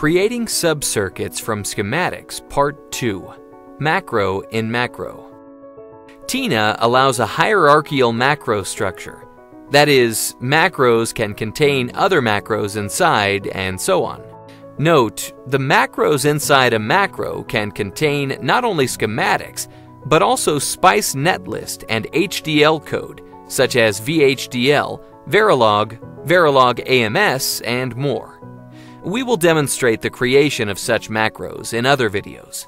Creating Subcircuits from Schematics Part 2 Macro in Macro Tina allows a hierarchical macro structure. That is, macros can contain other macros inside and so on. Note, the macros inside a macro can contain not only schematics, but also SPICE netlist and HDL code, such as VHDL, Verilog, Verilog AMS, and more. We will demonstrate the creation of such macros in other videos.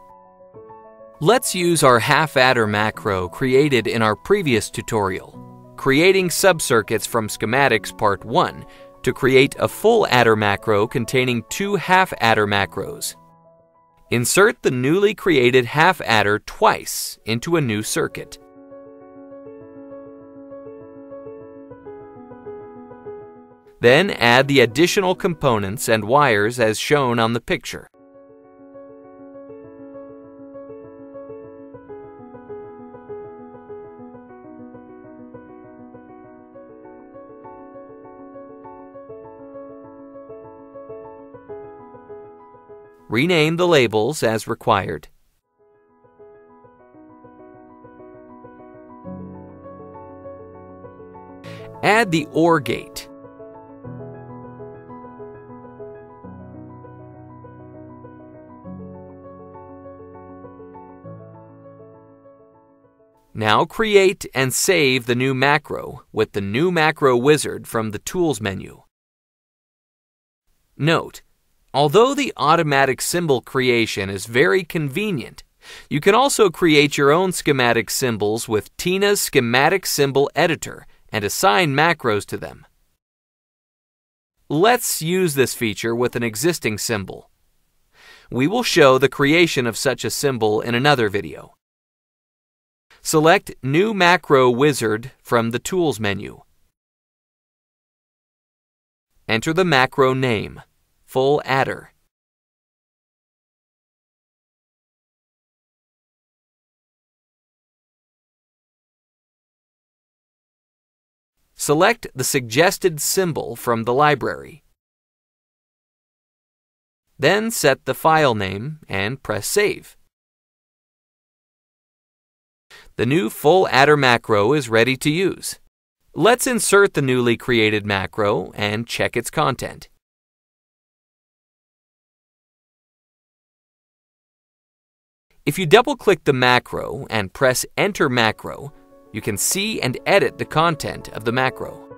Let's use our half adder macro created in our previous tutorial, creating subcircuits from schematics part 1 to create a full adder macro containing two half adder macros. Insert the newly created half adder twice into a new circuit. Then add the additional components and wires as shown on the picture. Rename the labels as required. Add the OR gate. Now create and save the new macro with the new macro wizard from the Tools menu. Note, although the automatic symbol creation is very convenient, you can also create your own schematic symbols with Tina's Schematic Symbol Editor and assign macros to them. Let's use this feature with an existing symbol. We will show the creation of such a symbol in another video. Select New Macro Wizard from the Tools menu. Enter the macro name, Full Adder. Select the suggested symbol from the library. Then set the file name and press Save. The new full adder macro is ready to use. Let's insert the newly created macro and check its content. If you double-click the macro and press Enter Macro, you can see and edit the content of the macro.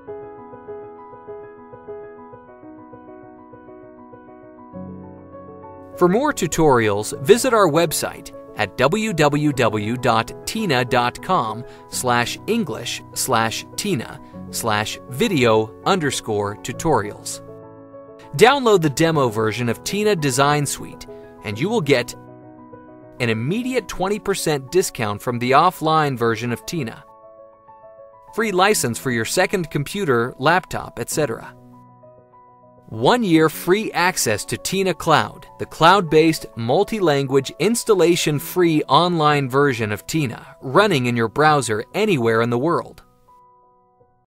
For more tutorials, visit our website at www.tina.com slash english slash tina slash video underscore tutorials. Download the demo version of Tina Design Suite and you will get an immediate 20% discount from the offline version of Tina, free license for your second computer, laptop, etc one year free access to Tina Cloud, the cloud based, multi language, installation free online version of Tina, running in your browser anywhere in the world.